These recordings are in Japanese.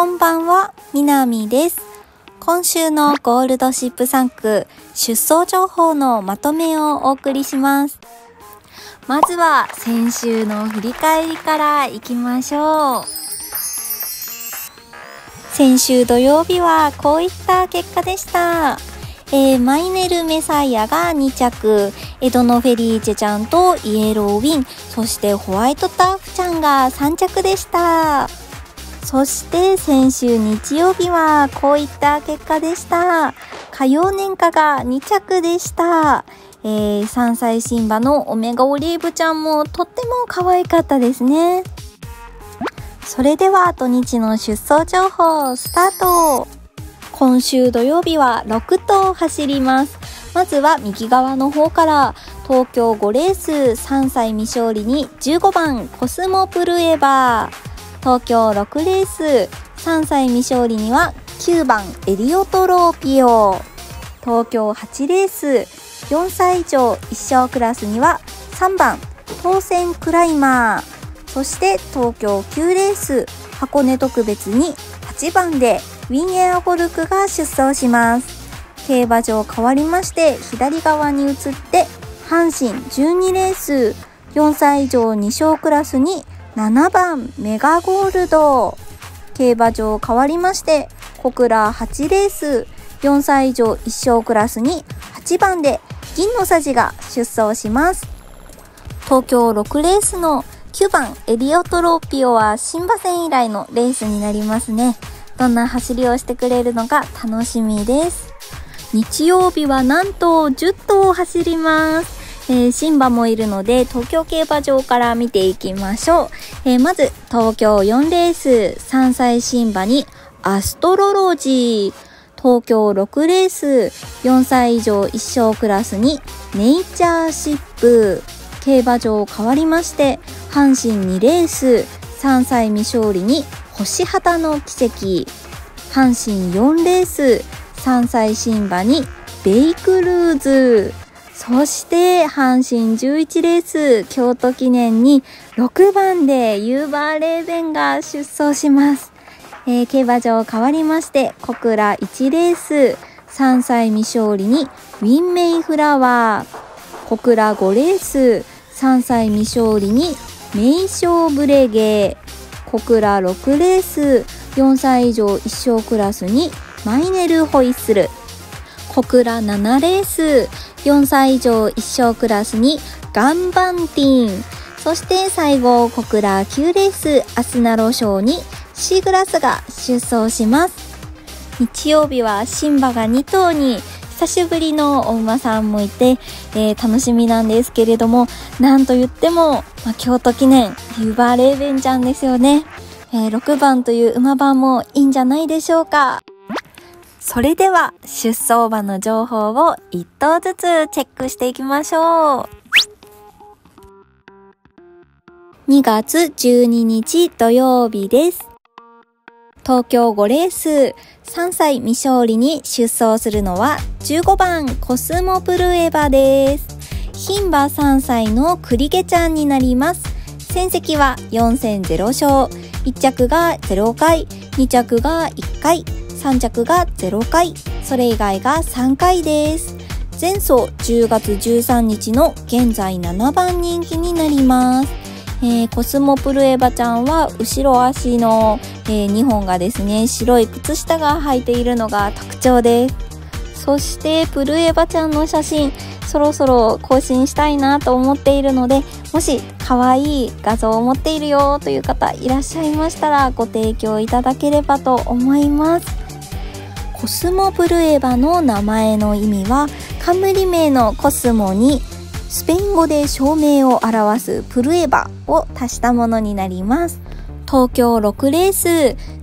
こんばんは、みなみです。今週のゴールドシップ3区出走情報のまとめをお送りします。まずは先週の振り返りからいきましょう。先週土曜日はこういった結果でした。えー、マイネル・メサイアが2着、エドノ・フェリーチェちゃんとイエロー・ウィン、そしてホワイト・ターフちゃんが3着でした。そして先週日曜日はこういった結果でした。火曜年花が2着でした。えー、3歳シンバのオメガオリーブちゃんもとっても可愛かったですね。それでは土日の出走情報スタート今週土曜日は6頭走ります。まずは右側の方から東京5レース3歳未勝利に15番コスモプルエバー。東京6レース。3歳未勝利には9番エリオトローピオ。東京8レース。4歳以上1勝クラスには3番当選クライマー。そして東京9レース。箱根特別に8番でウィンエアフォルクが出走します。競馬場変わりまして左側に移って阪神12レース。4歳以上2勝クラスに7番メガゴールド。競馬場変わりまして小倉8レース。4歳以上1勝クラスに8番で銀のさじが出走します。東京6レースの9番エリオトローピオは新馬戦以来のレースになりますね。どんな走りをしてくれるのか楽しみです。日曜日はなんと10頭走ります。えー、シンバもいるので、東京競馬場から見ていきましょう。えー、まず、東京4レース、3歳シンバに、アストロロジー。東京6レース、4歳以上1勝クラスに、ネイチャーシップ。競馬場変わりまして、阪神2レース、3歳未勝利に、星旗の奇跡。阪神4レース、3歳シンバに、ベイクルーズ。そして阪神11レース京都記念に6番でユーバーレーベンが出走します。えー、競馬場変わりまして小倉1レース3歳未勝利にウィンメイフラワー小倉5レース3歳未勝利に名称ブレゲー小倉6レース4歳以上1勝クラスにマイネルホイッスル小倉7レース。4歳以上1勝クラスにガンバンティン。そして最後小倉9レースアスナロ賞にシーグラスが出走します。日曜日はシンバが2頭に。久しぶりのお馬さんもいて、えー、楽しみなんですけれどもなんと言っても、まあ、京都記念ユーバーレーベンちゃんですよね、えー、6番という馬番もいいんじゃないでしょうか。それでは出走馬の情報を1頭ずつチェックしていきましょう。2月12日土曜日です。東京5レース3歳未勝利に出走するのは15番コスモプルエヴァです。牝馬3歳のクリゲちゃんになります。戦績は4戦0勝。1着が0回、2着が1回、3着が0回、それ以外が3回です。前走10月13日の現在7番人気になります。えー、コスモプルエバちゃんは後ろ足の、えー、2本がですね、白い靴下が履いているのが特徴です。そしてプルエバちゃんの写真、そろそろ更新したいなと思っているので、もし可愛い画像を持っているよという方いらっしゃいましたらご提供いただければと思います。コスモブルエヴァの名前の意味は冠名のコスモにスペイン語で照明を表すプルエヴァを足したものになります。東京6レース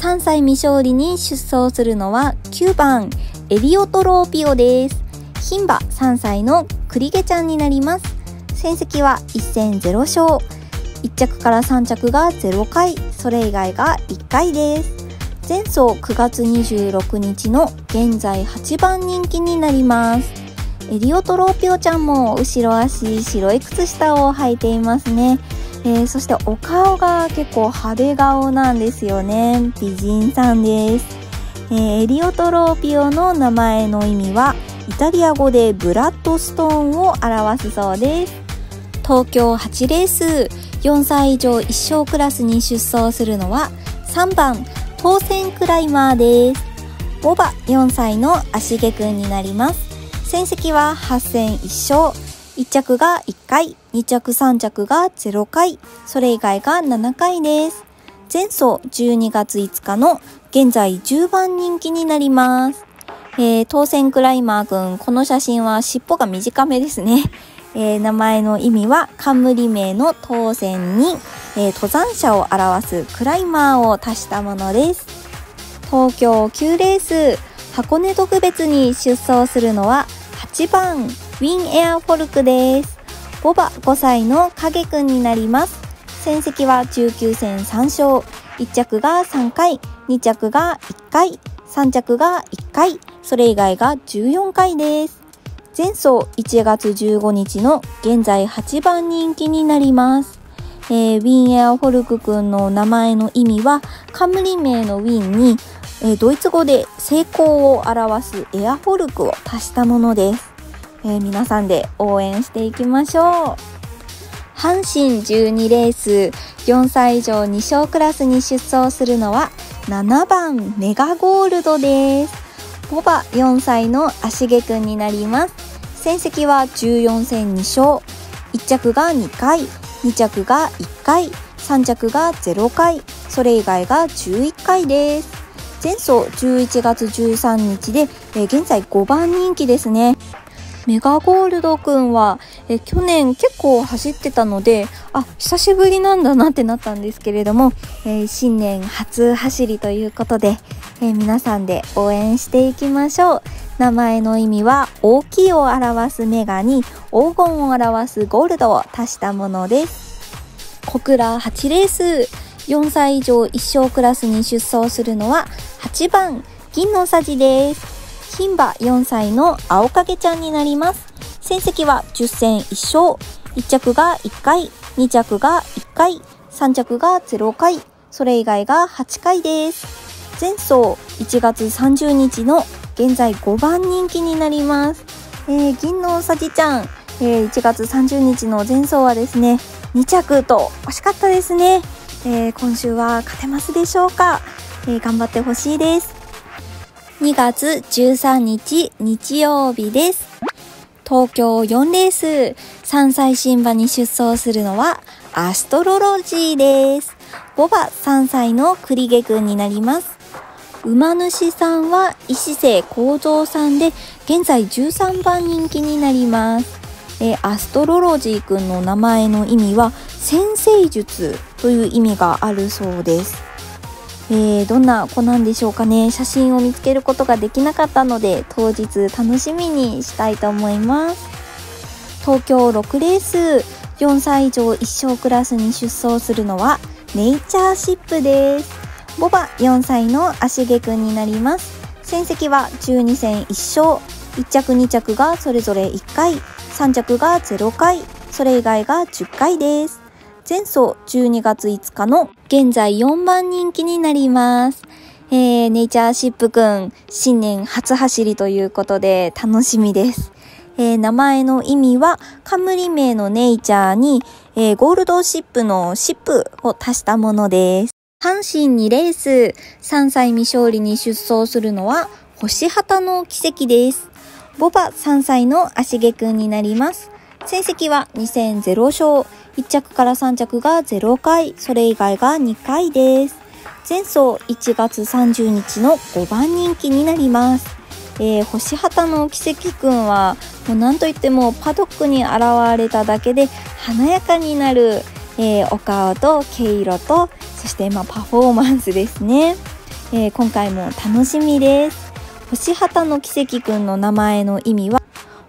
3歳未勝利に出走するのは9番エリオトローピオです。牝馬3歳のクリゲちゃんになります。戦績は1戦0勝。1着から3着が0回。それ以外が1回です。前走9月26日の現在8番人気になりますエリオトローピオちゃんも後ろ足白い靴下を履いていますね、えー、そしてお顔が結構派手顔なんですよね。美人さんです。えー、エリオトローピオの名前の意味はイタリア語でブラッドストーンを表すそうです。東京8レース4歳以上一生クラスに出走するのは3番当選クライマーです。ボバ4歳の足毛くんになります。戦績は8戦1勝。1着が1回、2着3着が0回、それ以外が7回です。前走12月5日の現在10番人気になります。えー、当選クライマーくん、この写真は尻尾が短めですね。えー、名前の意味は冠名の当選に、えー、登山者を表すクライマーを足したものです。東京9レース、箱根特別に出走するのは8番、ウィンエアフォルクです。ボバ5歳の影くんになります。戦績は19戦3勝。1着が3回、2着が1回、3着が1回、それ以外が14回です。前走1月15日の現在8番人気になります。えー、ウィンエアフォルクくんの名前の意味は、冠名のウィンに、えー、ドイツ語で成功を表すエアフォルクを足したものです。えー、皆さんで応援していきましょう。阪神12レース4歳以上2勝クラスに出走するのは7番メガゴールドです。ボバ4歳の足毛くんになります。戦績は14戦2勝。1着が2回、2着が1回、3着が0回、それ以外が11回です。前走11月13日で、えー、現在5番人気ですね。メガゴールドくんはえ去年結構走ってたのであ久しぶりなんだなってなったんですけれども、えー、新年初走りということで、えー、皆さんで応援していきましょう名前の意味は大きいを表すメガに黄金を表すゴールドを足したものです小倉8レース4歳以上一生クラスに出走するのは8番銀のさじです牝馬4歳の青影ちゃんになります。戦績は10戦1勝。1着が1回、2着が1回、3着が0回、それ以外が8回です。前走1月30日の現在5番人気になります。えー、銀のうさじちゃん、えー、1月30日の前走はですね、2着と惜しかったですね。えー、今週は勝てますでしょうか、え頑張ってほしいです。2月13日日曜日です。東京4レース3歳新馬に出走するのはアストロロジーです。ボバ3歳の栗毛くんになります。馬主さんは石瀬幸三さんで現在13番人気になります。えアストロロジーくんの名前の意味は先生術という意味があるそうです。えー、どんな子なんでしょうかね写真を見つけることができなかったので当日楽しみにしたいと思います東京6レース4歳以上一生クラスに出走するのはネイチャーシップですボバ4歳の足毛くんになります戦績は12戦1勝1着2着がそれぞれ1回3着が0回それ以外が10回です前走12月5日の現在4番人気になります。えー、ネイチャーシップくん、新年初走りということで楽しみです。えー、名前の意味は、冠名のネイチャーに、えー、ゴールドシップのシップを足したものです。阪神2レース、3歳未勝利に出走するのは、星旗の奇跡です。ボバ3歳の足毛くんになります。成績は2戦0勝。1着から3着が0回、それ以外が2回です。前走1月30日の5番人気になります。えー、星旗の奇跡くんは、もう何と言ってもパドックに現れただけで華やかになる、えー、お顔と毛色と、そしてまパフォーマンスですね。えー、今回も楽しみです。星旗の奇跡くんの名前の意味は、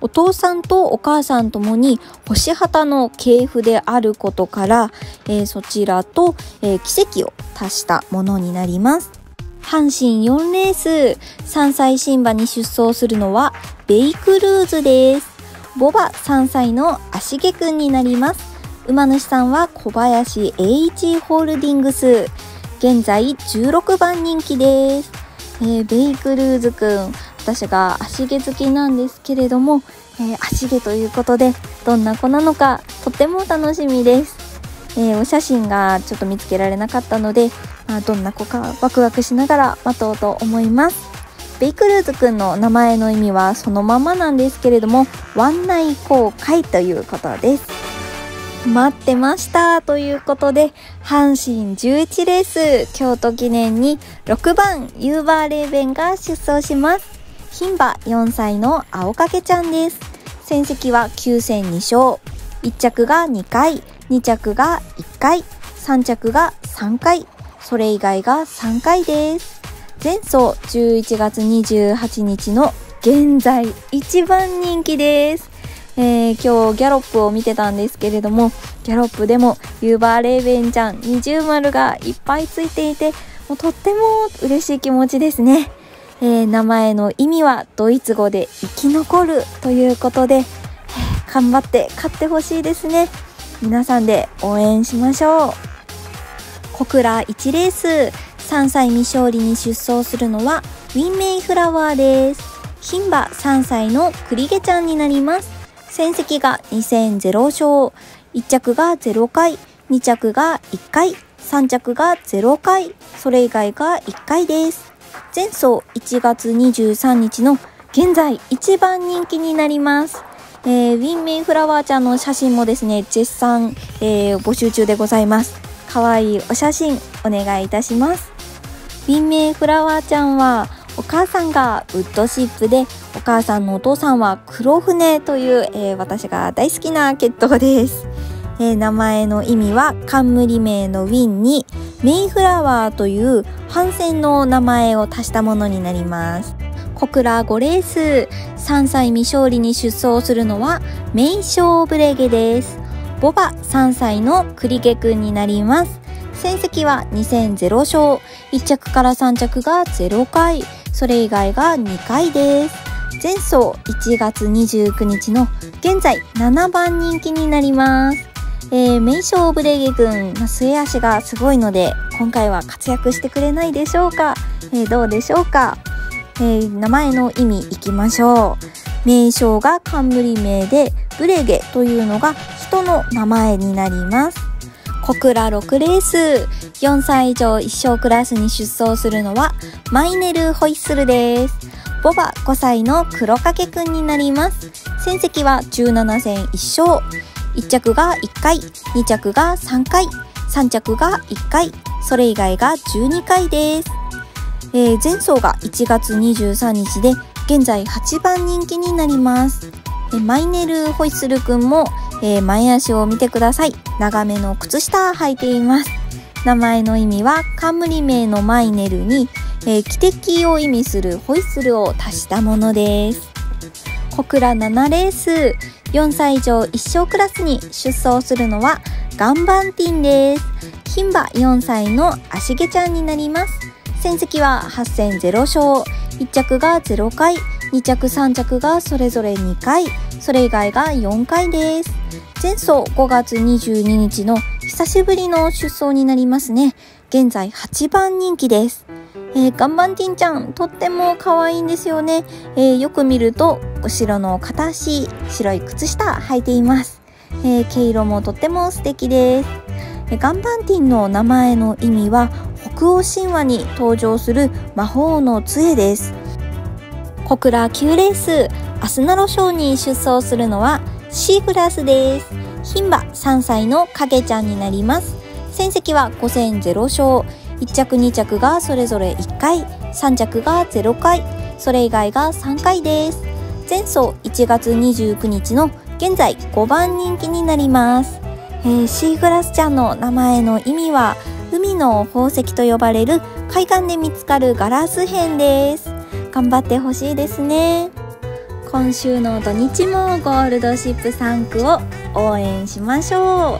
お父さんとお母さんともに星旗の系譜であることから、えー、そちらと、えー、奇跡を足したものになります。阪神4レース、3歳新馬に出走するのはベイクルーズです。ボバ3歳の足毛くんになります。馬主さんは小林栄一ホールディングス。現在16番人気です。えー、ベイクルーズくん。私が足毛好きなんですけれども、えー、足毛ということで、どんな子なのか、とっても楽しみです。えー、お写真がちょっと見つけられなかったので、まあ、どんな子かワクワクしながら待とうと思います。ベイクルーズくんの名前の意味はそのままなんですけれども、湾内公開ということです。待ってましたということで、阪神11レース京都記念に6番ユーバーレーベンが出走します。牝馬4歳の青かけちゃんです。戦績は9戦2勝。1着が2回、2着が1回、3着が3回、それ以外が3回です。前走11月28日の現在一番人気です。えー、今日ギャロップを見てたんですけれども、ギャロップでもユーバーレーベンちゃん二重丸がいっぱいついていて、もうとっても嬉しい気持ちですね。えー、名前の意味はドイツ語で生き残るということで、えー、頑張って勝ってほしいですね。皆さんで応援しましょう。小倉1レース、3歳未勝利に出走するのはウィンメイフラワーです。牝馬3歳のクリゲちゃんになります。戦績が2戦0勝。1着が0回、2着が1回、3着が0回、それ以外が1回です。前走1月23日の現在一番人気になります。えー、ウィンメイフラワーちゃんの写真もですね、絶賛、えー、募集中でございます。かわいいお写真お願いいたします。ウィンメイフラワーちゃんはお母さんがウッドシップでお母さんのお父さんは黒船という、えー、私が大好きな血統です、えー、名前の意味は冠名のウィンにメイフラワーという帆船の名前を足したものになります。小倉5レース3歳未勝利に出走するのはメイショーブレゲです。ボバ3歳のクリゲくんになります。戦績は2戦0勝。1着から3着が0回。それ以外が2回です。前走1月29日の現在7番人気になります。えー、名称ブレゲ君、末足がすごいので、今回は活躍してくれないでしょうか、えー、どうでしょうか、えー、名前の意味いきましょう。名称が冠名で、ブレゲというのが人の名前になります。小倉6レース、4歳以上一生クラスに出走するのは、マイネルホイッスルです。ボバ5歳の黒掛くんになります。戦績は17戦1勝。1着が1回、2着が3回、3着が1回、それ以外が12回です。えー、前走が1月23日で、現在8番人気になります。マイネルホイッスルくんも、えー、前足を見てください。長めの靴下履いています。名前の意味は冠名のマイネルに、えー、汽笛を意味するホイッスルを足したものです。小倉7レース、4歳以上一生クラスに出走するのはガンバンティンです。牝馬4歳の足毛ちゃんになります。戦績は8戦0勝、1着が0回、2着3着がそれぞれ2回、それ以外が4回です。前走5月22日の久しぶりの出走になりますね。現在8番人気です。えー、ガンバンティンちゃん、とっても可愛いんですよね。えー、よく見ると、後ろの片足、白い靴下履いています。えー、毛色もとっても素敵です。えガンバンティンの名前の意味は、北欧神話に登場する魔法の杖です。小倉9レース、アスナロ賞に出走するのはシーグラスです。牝馬3歳の影ちゃんになります。戦績は5戦0勝。1着2着がそれぞれ1回、3着が0回、それ以外が3回です。前走1月29日の現在5番人気になります。えー、シーグラスちゃんの名前の意味は海の宝石と呼ばれる海岸で見つかるガラス片です。頑張ってほしいですね。今週の土日もゴールドシップ3区を応援しましょ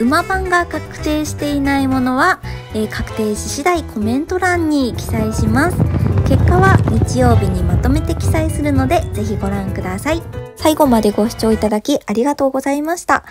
う。馬番が確定していないものは、えー、確定し次第コメント欄に記載します。結果は日曜日にまとめて記載するのでぜひご覧ください。最後までご視聴いただきありがとうございました。